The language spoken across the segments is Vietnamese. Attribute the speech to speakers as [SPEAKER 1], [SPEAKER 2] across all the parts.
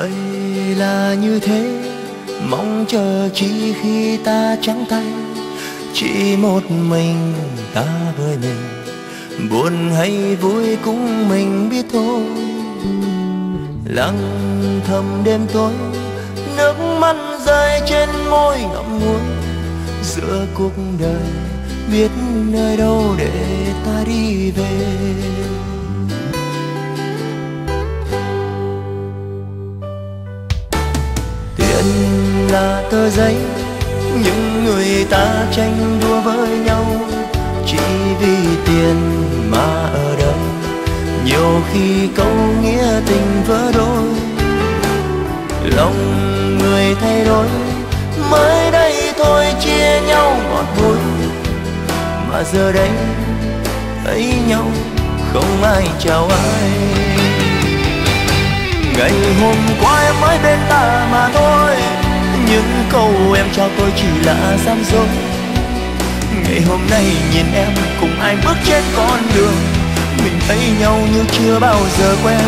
[SPEAKER 1] đời là như thế, mong chờ chỉ khi ta trắng tay. Chỉ một mình ta với mình buồn hay vui cũng mình biết thôi. Lặng thầm đêm tối nước mắt rơi trên môi ngậm ngùi. Giữa cuộc đời biết nơi đâu để ta đi về. Tờ giấy, những người ta tranh đua với nhau. Chỉ vì tiền mà ở đây nhiều khi câu nghĩa tình vỡ đôi. Lòng người thay đổi, mới đây thôi chia nhau ngọt bùi mà giờ đây thấy nhau, không ai chào ai. Ngày hôm qua em mới bên ta mà thôi những câu em cho tôi chỉ là gian dối ngày hôm nay nhìn em cùng ai bước trên con đường. Mình thấy nhau như chưa bao giờ quen.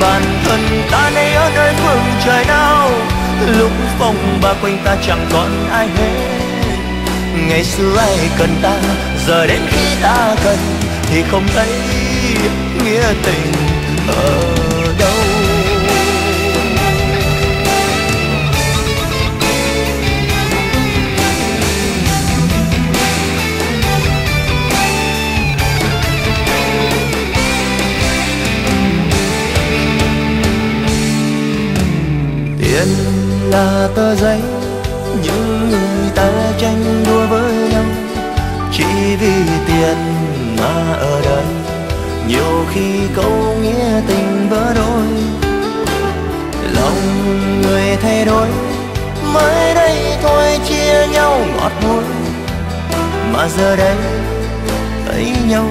[SPEAKER 1] Bản thân ta nay ở nơi phương trời nào? Lúc phong ba quanh ta chẳng còn ai hết. Ngày xưa ai cần ta, giờ đến khi ta cần thì không thấy nghĩa tình. Ở tiền là tờ giấy những người ta tranh đua với nhau. Chỉ vì tiền mà ở đây nhiều khi câu nghĩa tình vỡ đôi. Lòng người thay đổi, mới đây thôi chia nhau ngọt môi mà giờ đây thấy nhau,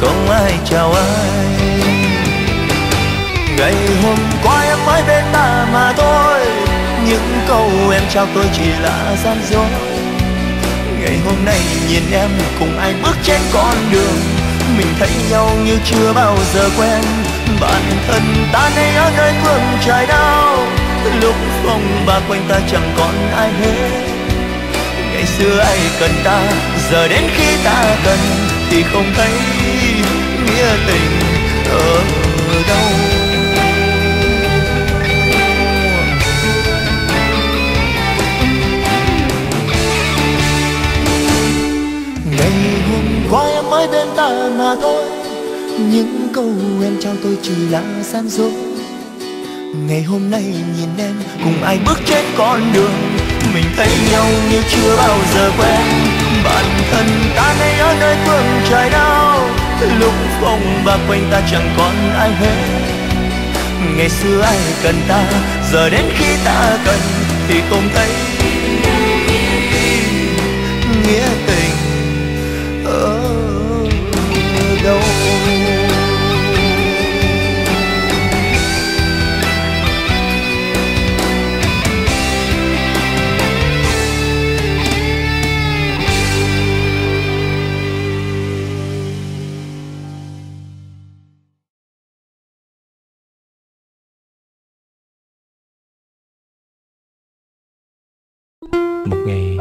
[SPEAKER 1] không ai chào ai ngày hôm qua em mới bên ta mà thôi. Những câu em trao tôi chỉ là gian dối. Ngày hôm nay nhìn em cùng ai bước trên con đường. Mình thấy nhau như chưa bao giờ quen. Bản thân ta nay ở nơi phương trời đau lúc phong ba quanh ta chẳng còn ai hết. Ngày xưa ai cần ta, giờ đến khi ta cần. Thì không thấy nghĩa tình ở mà thôi những câu em trao tôi chỉ là gian dối. Ngày hôm nay nhìn em, cùng ai bước trên con đường? Mình thấy nhau như chưa bao giờ quen. Bản thân ta nay ở nơi phương trời nào? Lúc phong ba quanh ta chẳng còn ai hết. Ngày xưa ai cần ta, giờ đến khi ta cần, thì không thấy
[SPEAKER 2] Một ngày